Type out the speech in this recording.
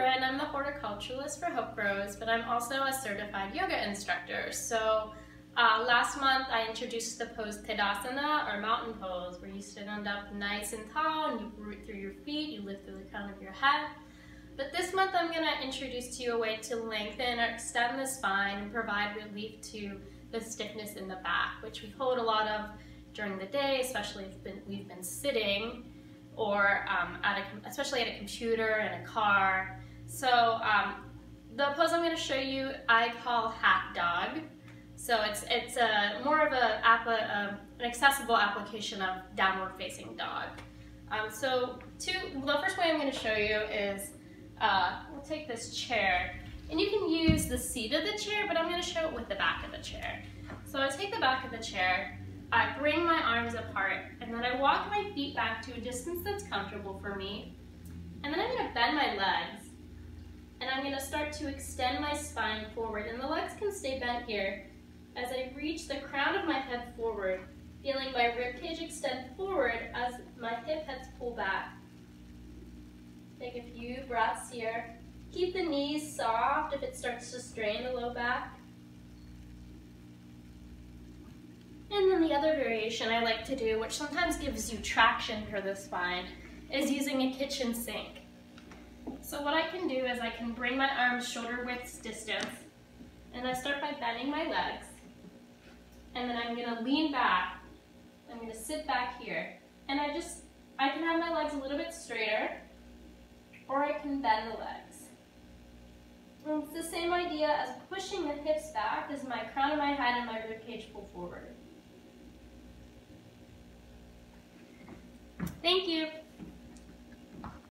Bryn. I'm the horticulturalist for Hope Grows, but I'm also a certified yoga instructor. So uh, last month I introduced the pose Tadasana or mountain pose where you stand up nice and tall and you root through your feet, you lift through the crown of your head. But this month I'm going to introduce to you a way to lengthen or extend the spine and provide relief to the stiffness in the back, which we hold a lot of during the day, especially if been, we've been sitting or um, at a, especially at a computer and a car. So um, the pose I'm going to show you I call Half Dog. So it's, it's a, more of a, a, an accessible application of downward facing dog. Um, so two, the first way I'm going to show you is uh, we'll take this chair and you can use the seat of the chair, but I'm going to show it with the back of the chair. So I take the back of the chair I bring my arms apart and then I walk my feet back to a distance that's comfortable for me. And then I'm gonna bend my legs I'm gonna start to extend my spine forward and the legs can stay bent here as I reach the crown of my head forward, feeling my ribcage extend forward as my hip heads pull back. Take a few breaths here. Keep the knees soft if it starts to strain the low back. And then the other variation I like to do, which sometimes gives you traction for the spine, is using a kitchen sink. So what I can do is I can bring my arms shoulder width distance, and I start by bending my legs, and then I'm gonna lean back. I'm gonna sit back here, and I just, I can have my legs a little bit straighter, or I can bend the legs. And it's the same idea as pushing the hips back as my crown of my head and my ribcage pull forward. Thank you.